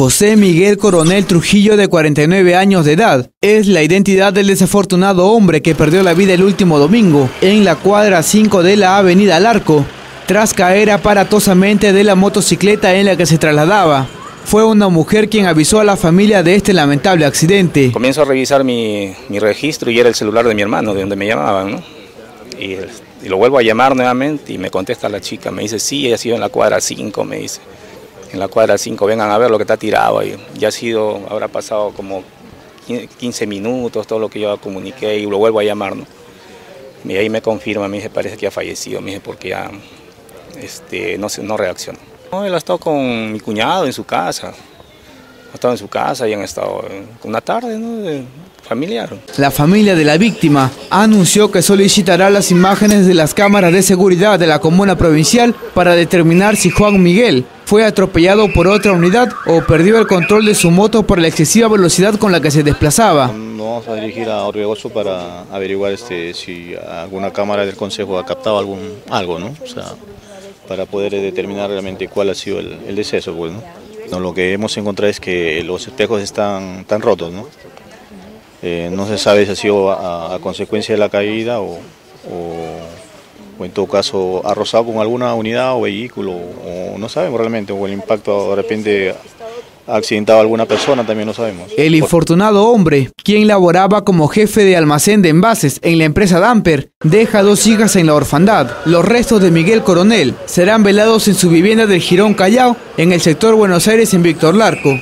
José Miguel Coronel Trujillo, de 49 años de edad, es la identidad del desafortunado hombre que perdió la vida el último domingo en la cuadra 5 de la avenida Larco, tras caer aparatosamente de la motocicleta en la que se trasladaba. Fue una mujer quien avisó a la familia de este lamentable accidente. Comienzo a revisar mi, registro y era el celular de mi hermano, de donde me llamaban, ¿no? Y, y, lo vuelvo a llamar nuevamente y me contesta la chica, me dice, sí, ella ha sido en la cuadra 5, me dice en la cuadra 5, vengan a ver lo que está tirado ahí. Ya ha sido, habrá pasado como 15 minutos, todo lo que yo comuniqué y lo vuelvo a llamar. ¿no? Y ahí me confirma, me dice, parece que ha fallecido, me dice, porque ya este, no, no reaccionó. No, él ha estado con mi cuñado en su casa, ha estado en su casa y han estado una tarde, ¿no? Familiar. La familia de la víctima anunció que solicitará las imágenes de las cámaras de seguridad de la comuna provincial para determinar si Juan Miguel fue atropellado por otra unidad o perdió el control de su moto por la excesiva velocidad con la que se desplazaba. Nos vamos a dirigir a Orbegoso para averiguar este, si alguna cámara del Consejo ha captado algún, algo, ¿no? O sea, para poder determinar realmente cuál ha sido el, deceso. Pues, ¿no? lo que hemos encontrado es que los espejos están, tan rotos, ¿no? Eh, no se sabe si ha sido a, consecuencia de la caída o o en todo caso arrozado con alguna unidad o vehículo, o no sabemos realmente, o el impacto de repente ha accidentado a alguna persona, también no sabemos. El infortunado hombre, quien laboraba como jefe de almacén de envases en la empresa Damper, deja dos hijas en la orfandad. Los restos de Miguel Coronel serán velados en su vivienda del Girón Callao, en el sector Buenos Aires en Víctor Larco.